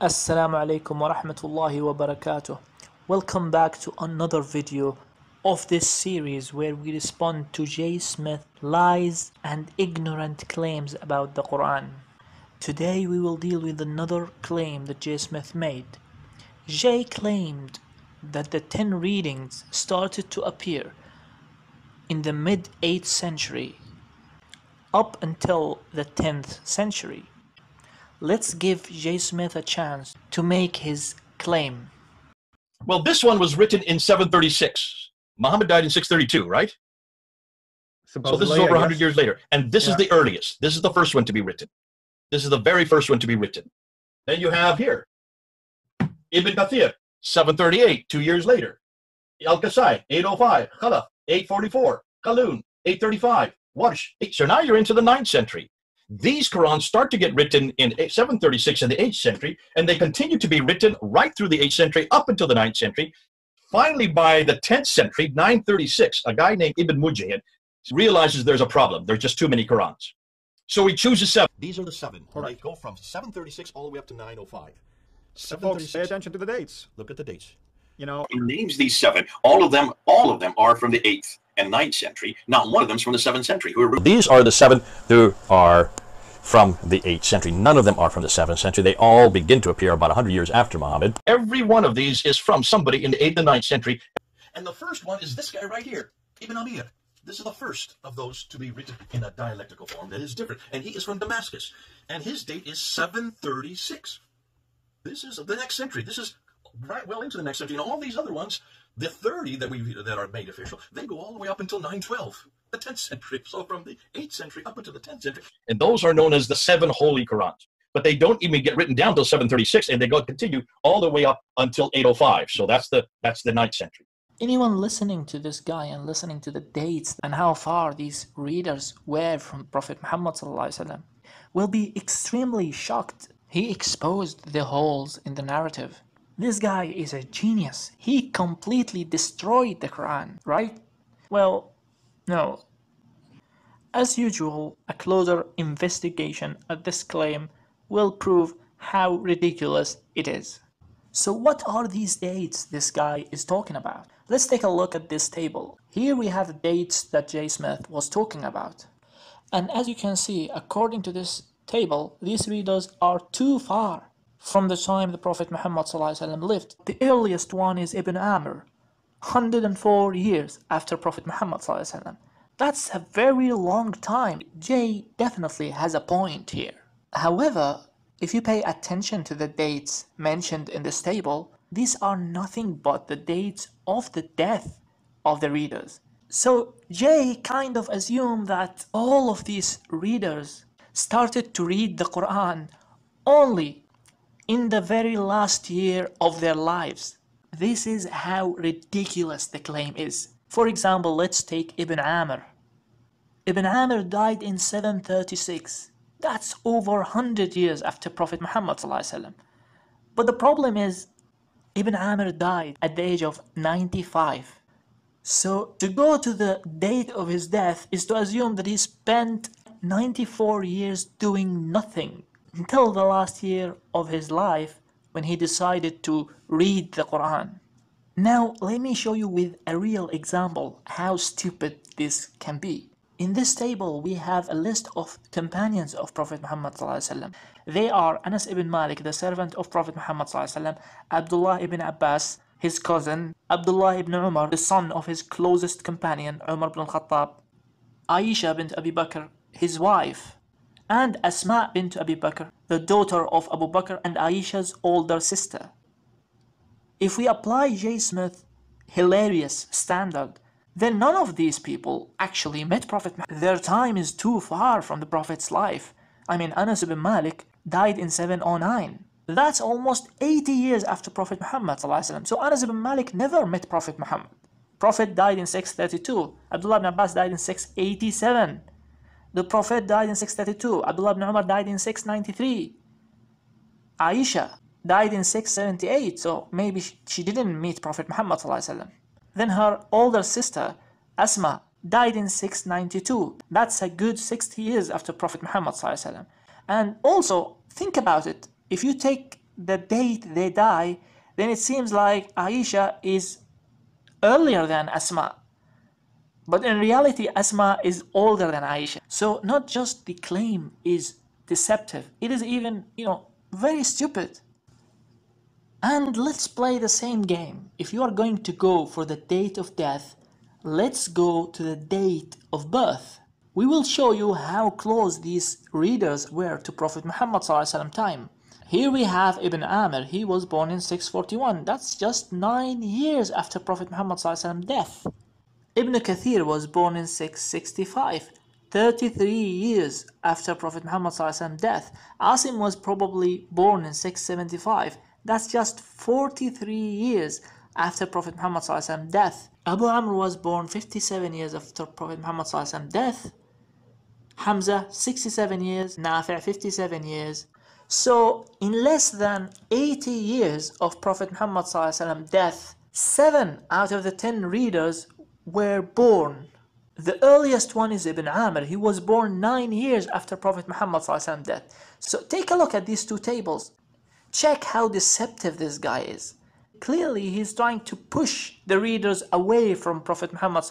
Assalamu alaikum wa rahmatullahi wa barakatuh. Welcome back to another video of this series where we respond to Jay Smith lies and ignorant claims about the Quran. Today we will deal with another claim that Jay Smith made. Jay claimed that the 10 readings started to appear in the mid 8th century up until the 10th century. Let's give Jay Smith a chance to make his claim. Well, this one was written in 736. Muhammad died in 632, right? So this is over 100 years later. And this Yeah. is the earliest. This is the first one to be written. This is the very first one to be written. Then you have here Ibn Kathir, 738, two years later. Al Qasai, 805. Khalaf, 844. Qalun, 835. Warsh. eight- So now you're into the 9th century. These Qurans start to get written in 736 in the 8th century, and they continue to be written right through the 8th century up until the 9th century. Finally, by the 10th century, 936, a guy named Ibn Mujahid realizes there's a problem. There's just too many Qurans. So he chooses seven. These are the seven. All They right. go from 736 all the way up to 905. So folks, pay attention to the dates. Look at the dates. You know, He names these seven. All of them, all of them are from the eighth and ninth century. Not one of them's from the seventh century. Who are These are the seven who are from the 8th century. None of them are from the 7th century. They all begin to appear about 100 years after Muhammad. Every one of these is from somebody in the 8th and 9th century. And the first one is this guy right here, Ibn Amir. This is the first of those to be written in a dialectical form that is different. And he is from Damascus. And his date is 736. This is the next century. This is right well into the next century. And all these other ones, the 30 that we that are made official, they go all the way up until 912, the 10th century. So from the 8th century up until the 10th century. And those are known as the seven holy Qurans. But they don't even get written down till 736, and they go continue all the way up until 805. So that's the that's the 9th century. Anyone listening to this guy and listening to the dates and how far these readers were from Prophet Muhammad will be extremely shocked. He exposed the holes in the narrative. This guy is a genius. He completely destroyed the Quran, right? Well, no. As usual, a closer investigation at this claim will prove how ridiculous it is. So what are these dates this guy is talking about? Let's take a look at this table. Here we have the dates that Jay Smith was talking about. And as you can see, according to this table, these readers are too far from the time the Prophet Muhammad lived. The earliest one is Ibn Amr, 104 years after Prophet Muhammad. That's a very long time. Jay definitely has a point here. However, if you pay attention to the dates mentioned in this table, these are nothing but the dates of the death of the readers. So Jay kind of assumed that all of these readers started to read the Quran only in the very last year of their lives. This is how ridiculous the claim is. For example, let's take Ibn Amr. Ibn Amr died in 736. That's over 100 years after Prophet Muhammad. But the problem is, Ibn Amr died at the age of 95. So to go to the date of his death is to assume that he spent 94 years doing nothing until the last year of his life when he decided to read the Quran. Now, let me show you with a real example how stupid this can be. In this table, we have a list of companions of Prophet Muhammad. They are Anas ibn Malik, the servant of Prophet Muhammad, Abdullah ibn Abbas, his cousin, Abdullah ibn Umar, the son of his closest companion, Umar ibn al-Khattab, Aisha bint Abi Bakr, his wife, and Asma bint Abi Bakr, the daughter of Abu Bakr and Aisha's older sister. If we apply Jay Smith hilarious standard, then none of these people actually met Prophet Muhammad. Their time is too far from the Prophet's life. I mean, Anas ibn Malik died in 709. That's almost 80 years after Prophet Muhammad. So Anas ibn Malik never met Prophet Muhammad. Prophet died in 632. Abdullah ibn Abbas died in 687. The Prophet died in 632. Abdullah ibn Umar died in 693. Aisha died in 678, so maybe she didn't meet Prophet Muhammad. Then her older sister, Asma, died in 692. That's a good 60 years after Prophet Muhammad. And also, think about it. If you take the date they die, then it seems like Aisha is earlier than Asma. But in reality, Asma is older than Aisha. So not just the claim is deceptive, it is even, you know, very stupid. And let's play the same game. If you are going to go for the date of death, let's go to the date of birth. We will show you how close these readers were to Prophet Muhammad time. Here we have Ibn Amir. He was born in 641. That's just 9 years after Prophet Muhammad's death. Ibn Kathir was born in 665. 33 years after Prophet Muhammad's death. Asim was probably born in 675. That's just 43 years after Prophet Muhammad's death. Abu Amr was born 57 years after Prophet Muhammad's death. Hamza 67 years, Nafi' 57 years. So in less than 80 years of Prophet Muhammad's death, 7 out of the 10 readers were born. The earliest one is Ibn Amr. He was born 9 years after Prophet Muhammad's death. So take a look at these two tables. Check how deceptive this guy is. Clearly, he's trying to push the readers away from Prophet Muhammad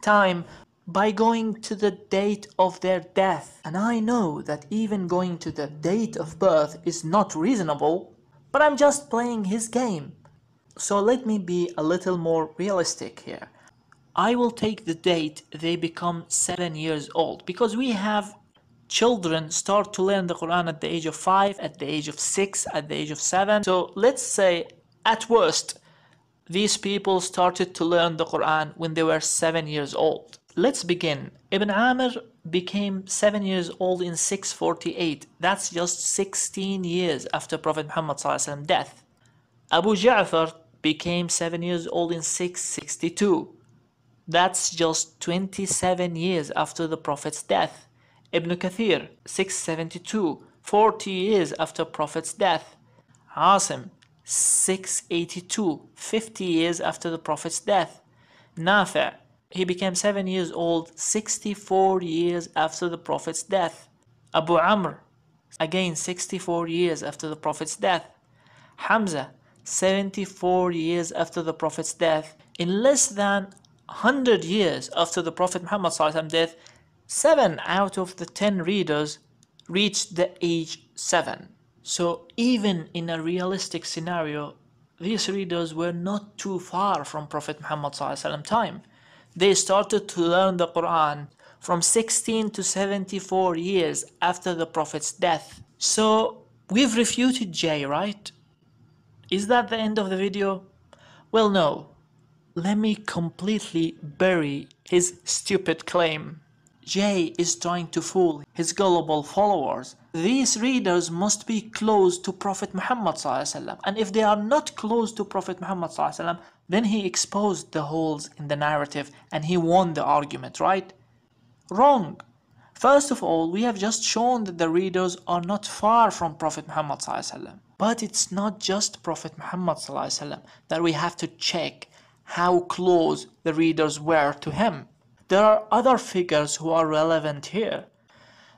time by going to the date of their death. And I know that even going to the date of birth is not reasonable, but I'm just playing his game. So let me be a little more realistic here. I will take the date they become 7 years old because we have children start to learn the Quran at the age of 5, at the age of 6, at the age of 7. So let's say at worst these people started to learn the Quran when they were 7 years old. Let's begin. Ibn Amr became 7 years old in 648. That's just 16 years after Prophet Muhammad's death. Abu Ja'far became 7 years old in 662. That's just 27 years after the Prophet's death. Ibn Kathir, 672, 40 years after Prophet's death. Asim, 682, 50 years after the Prophet's death. Nafi', he became 7 years old 64 years after the Prophet's death. Abu Amr, again 64 years after the Prophet's death. Hamza, 74 years after the Prophet's death. In less than 100 years after the Prophet Muhammad's death, 7 out of the 10 readers reached the age 7. So even in a realistic scenario, these readers were not too far from Prophet Muhammad's time. They started to learn the Quran from 16 to 74 years after the Prophet's death. So we've refuted Jay, right? Is that the end of the video? Well, no. Let me completely bury his stupid claim. Jay is trying to fool his gullible followers. These readers must be close to Prophet Muhammad and if they are not close to Prophet Muhammad then he exposed the holes in the narrative and he won the argument, right? Wrong. First of all, we have just shown that the readers are not far from Prophet Muhammad but it's not just Prophet Muhammad that we have to check how close the readers were to him. There are other figures who are relevant here.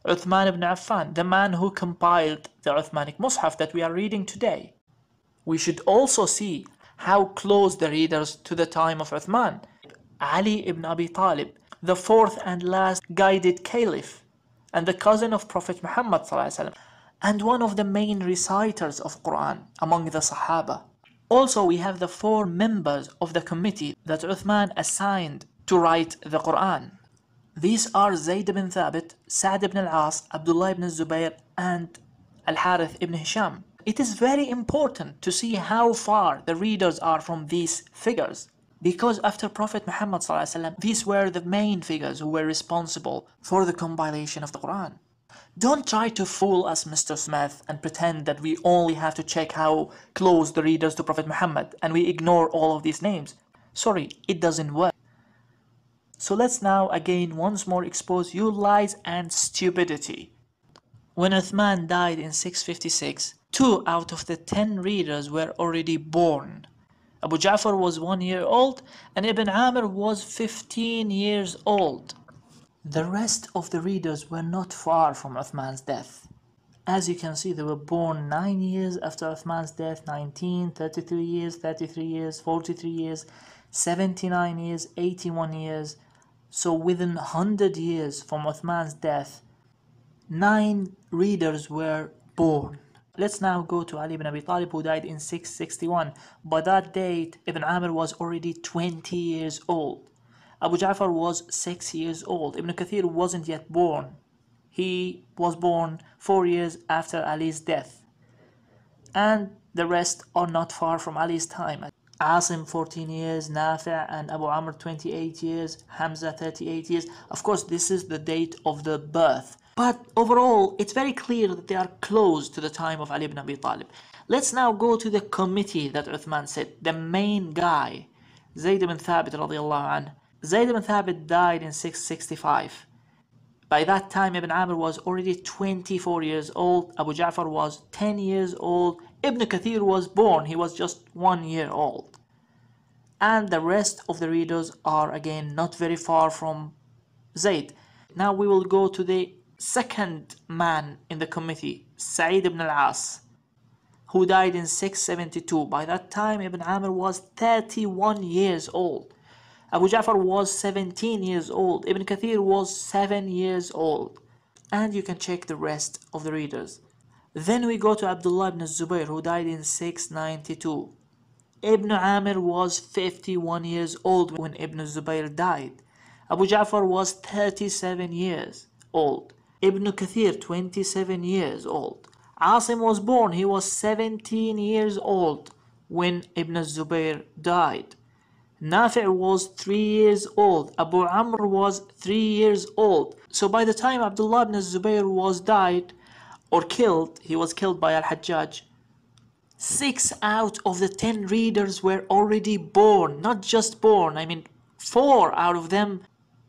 Uthman ibn Affan, the man who compiled the Uthmanic Mus'haf that we are reading today. We should also see how close the readers to the time of Uthman. Ali ibn Abi Talib, the fourth and last guided caliph, and the cousin of Prophet Muhammad and one of the main reciters of Quran among the Sahaba. Also, we have the four members of the committee that Uthman assigned to write the Quran. These are Zayd ibn Thabit, Sa'd ibn al-As, Abdullah ibn Zubayr, and Al-Harith ibn Hisham. It is very important to see how far the readers are from these figures. Because after Prophet Muhammad these were the main figures who were responsible for the compilation of the Quran. Don't try to fool us, Mr. Smith, and pretend that we only have to check how close the readers to Prophet Muhammad and we ignore all of these names. Sorry, it doesn't work. So let's now again once more expose your lies and stupidity. When Uthman died in 656, two out of the ten readers were already born. Abu Ja'far was one year old and Ibn Amr was 15 years old. The rest of the readers were not far from Uthman's death. As you can see, they were born 9 years after Uthman's death 19, 33 years, 33 years, 43 years, 79 years, 81 years. So within 100 years from Uthman's death, 9 readers were born. Let's now go to Ali ibn Abi Talib who died in 661. By that date, Ibn Amir was already 20 years old. Abu Ja'far was 6 years old. Ibn Kathir wasn't yet born. He was born 4 years after Ali's death. And the rest are not far from Ali's time. Asim 14 years, Nafi' and Abu Amr 28 years, Hamza 38 years. Of course, this is the date of the birth. But overall, it's very clear that they are close to the time of Ali ibn Abi Talib. Let's now go to the committee that Uthman said, the main guy, Zayd ibn Thabit radiallahu anh. Zayd ibn Thabit died in 665. By that time, Ibn Amr was already 24 years old, Abu Ja'far was 10 years old, Ibn Kathir was born, he was just one year old. And the rest of the readers are again not very far from Zayd. Now we will go to the second man in the committee, Sa'id ibn al-As, who died in 672. By that time, Ibn Amr was 31 years old. Abu Ja'far was 17 years old. Ibn Kathir was 7 years old. And you can check the rest of the readers. Then we go to Abdullah ibn Zubayr, who died in 692. Ibn Amir was 51 years old when Ibn Zubayr died. Abu Ja'far was 37 years old. Ibn Kathir 27 years old. Asim was born, he was 17 years old when Ibn Zubayr died. Nafi' was 3 years old. Abu Amr was 3 years old. So by the time Abdullah ibn Zubayr was died or killed, he was killed by Al-Hajjaj. 6 out of the 10 readers were already born, not just born, I mean 4 out of them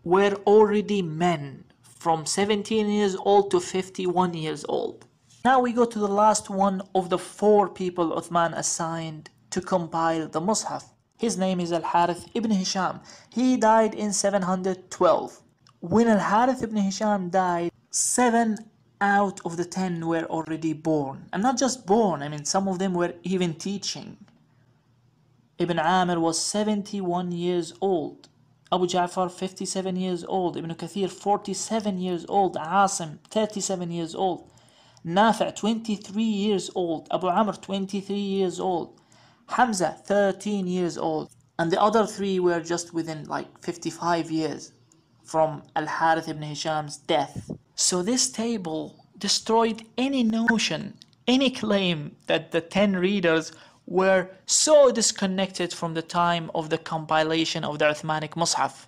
were already men from 17 years old to 51 years old. Now we go to the last one of the four people Uthman assigned to compile the Mus'haf. His name is Al-Harith ibn Hisham. He died in 712. When Al-Harith ibn Hisham died, seven out of the ten were already born. And not just born, I mean some of them were even teaching. Ibn Amir was 71 years old. Abu Ja'far 57 years old, Ibn Kathir 47 years old, Asim 37 years old, Nafi' 23 years old, Abu Amr 23 years old, Hamza 13 years old, and the other three were just within like 55 years from Al Harith ibn Hisham's death. So this table destroyed any notion, any claim that the 10 readers were so disconnected from the time of the compilation of the Uthmanic Mus'haf.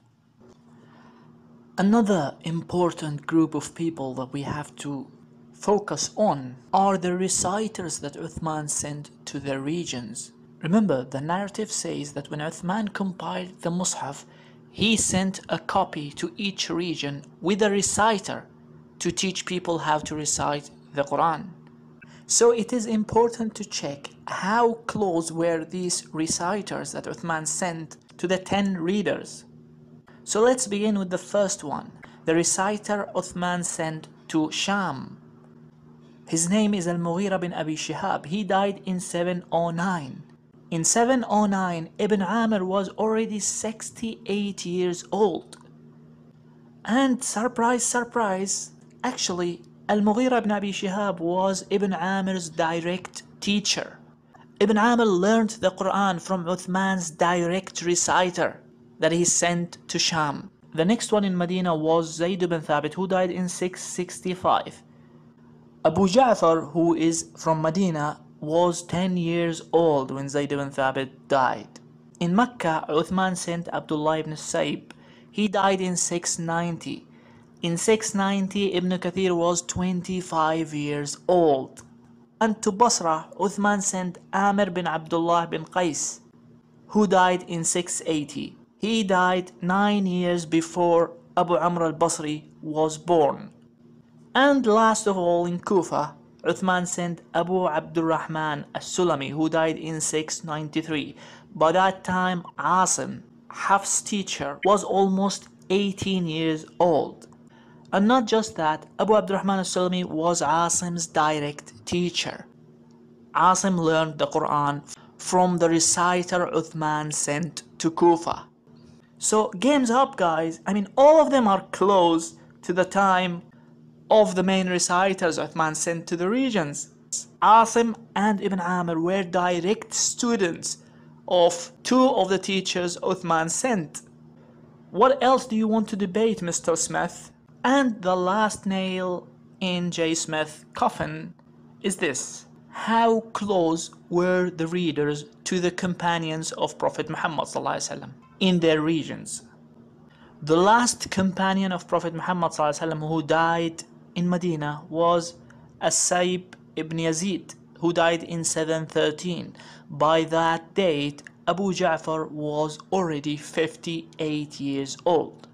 Another important group of people that we have to focus on are the reciters that Uthman sent to their regions. Remember, the narrative says that when Uthman compiled the Mus'haf, he sent a copy to each region with a reciter to teach people how to recite the Quran. So it is important to check how close were these reciters that Uthman sent to the 10 readers. So let's begin with the first one, the reciter Uthman sent to Sham. His name is Al-Mughira bin Abi Shihab. He died in 709. In 709, Ibn Amr was already 68 years old. And surprise, surprise, actually Al-Mughira ibn Abi Shihab was Ibn Amir's direct teacher. Ibn Amir learned the Quran from Uthman's direct reciter that he sent to Sham. The next one in Medina was Zayd ibn Thabit who died in 665. Abu Ja'far who is from Medina was 10 years old when Zayd ibn Thabit died. In Mecca, Uthman sent Abdullah ibn Saib. He died in 690. In 690, Ibn Kathir was 25 years old. And to Basra, Uthman sent Amir bin Abdullah bin Qais, who died in 680. He died nine years before Abu Amr al-Basri was born. And last of all, in Kufa, Uthman sent Abu Abdurrahman al-Sulami, who died in 693. By that time, Asim, Hafs teacher, was almost 18 years old. And not just that, Abu Abdurrahman al-Sulami was Asim's direct teacher. Asim learned the Quran from the reciter Uthman sent to Kufa. So games up guys, I mean all of them are close to the time of the main reciters Uthman sent to the regions. Asim and Ibn Amir were direct students of two of the teachers Uthman sent. What else do you want to debate, Mr. Smith? And the last nail in Jay Smith's coffin is this. How close were the readers to the companions of Prophet Muhammad in their regions? The last companion of Prophet Muhammad who died in Medina was As-Saib ibn Yazid who died in 713. By that date, Abu Ja'far was already 58 years old.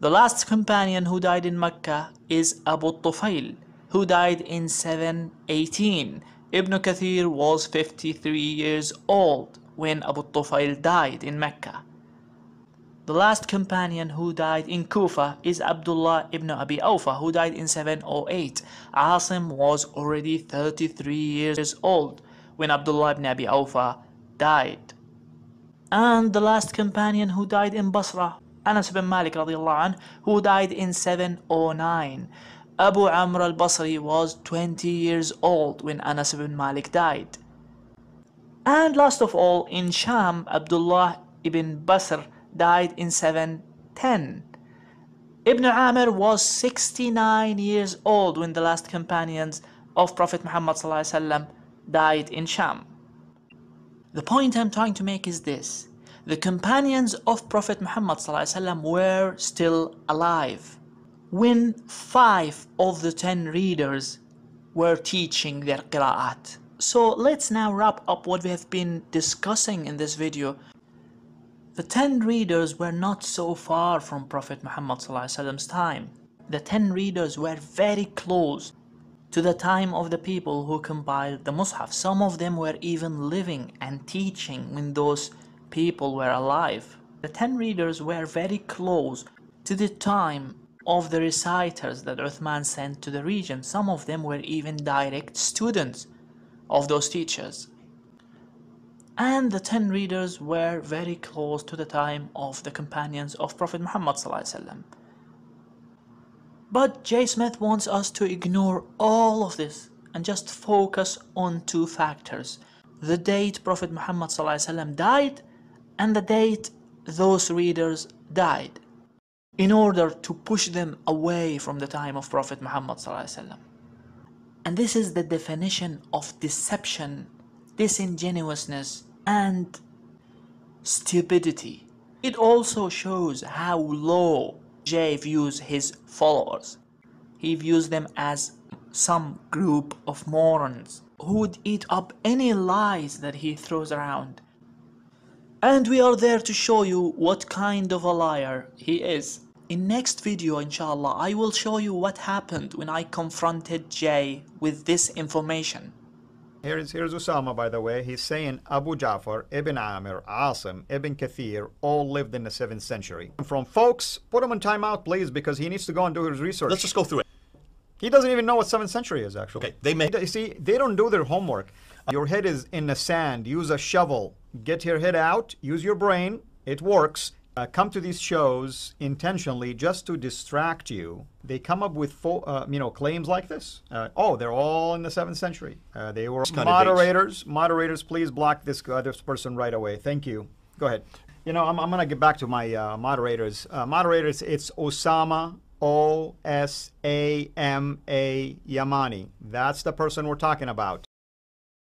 The last companion who died in Mecca is Abu Tufail, who died in 718. Ibn Kathir was 53 years old when Abu Tufail died in Mecca. The last companion who died in Kufa is Abdullah ibn Abi Awfa, who died in 708. Asim was already 33 years old when Abdullah ibn Abi Awfa died. And the last companion who died in Basra, Anas ibn Malik radiallahu who died in 709. Abu Amr al-Basri was 20 years old when Anas ibn Malik died. And last of all, in Sham, Abdullah ibn Basr died in 710. Ibn Amir was 69 years old when the last companions of Prophet Muhammad died in Sham. The point I'm trying to make is this. The companions of Prophet Muhammad were still alive when five of the ten readers were teaching their qira'at. So let's now wrap up what we have been discussing in this video. The ten readers were not so far from Prophet Muhammad's time. The ten readers were very close to the time of the people who compiled the Mus'haf. Some of them were even living and teaching when those people were alive. The ten readers were very close to the time of the reciters that Uthman sent to the region. Some of them were even direct students of those teachers. And the ten readers were very close to the time of the companions of Prophet Muhammad but Jay Smith wants us to ignore all of this and just focus on two factors. The date Prophet Muhammad died and the date those readers died in order to push them away from the time of Prophet Muhammad and this is the definition of deception, disingenuousness and stupidity. It also shows how low Jay views his followers. He views them as some group of morons who would eat up any lies that he throws around. And we are there to show you what kind of a liar he is. In next video inshallah I will show you what happened when I confronted Jay with this information. Here's, here's Osama, by the way. He's saying Abu Ja'far, Ibn Amir, Asim, Ibn Kathir all lived in the 7th century. From folks, put him on timeout, please, because he needs to go and do his research. Let's just go through it. He doesn't even know what 7th century is, actually. Okay, they may. You see, they don't do their homework. Your head is in the sand. Use a shovel. Get your head out. Use your brain. It works uh, come to these shows intentionally just to distract you. They come up with uh, you know claims like this. Uh, oh, they're all in the seventh century. Uh, they were moderators. Moderators, please block this uh, this person right away. Thank you. Go ahead. You know, I'm, I'm going to get back to my uh, moderators. moderators, it's Osama O S A M A Yamani. That's the person we're talking about.